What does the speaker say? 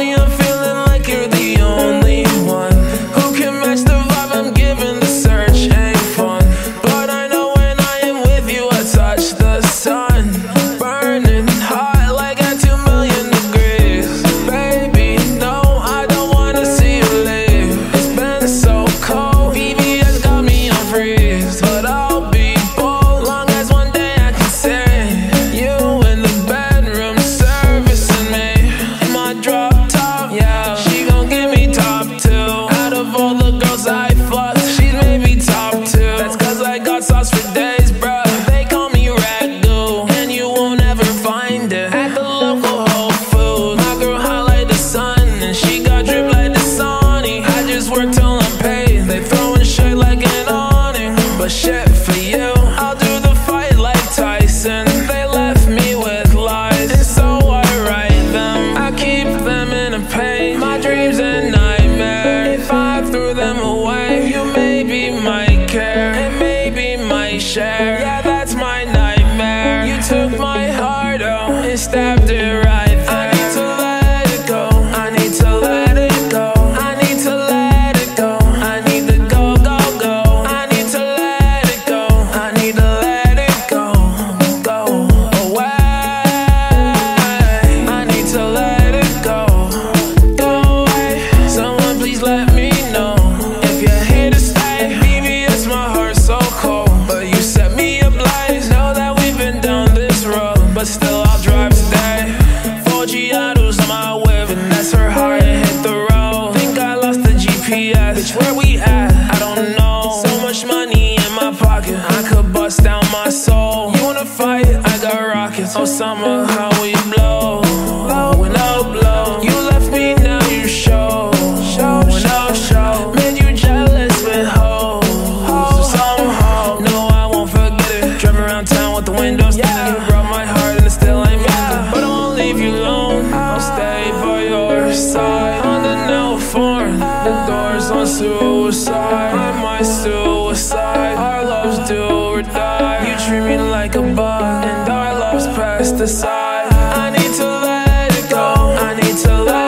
all nightmare Yeah, that's my nightmare. You took my heart out and stabbed it right Giados on my web, and that's her heart and hit the road. Think I lost the GPS. Bitch, where we at? I don't know. So much money in my pocket, I could bust down my soul. You wanna fight? I got rockets. Oh, Osama. suicide? Am I suicide? Our loves do or die. You treat me like a bug, and our love's pesticide. I need to let it go. I need to let